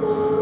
Oh.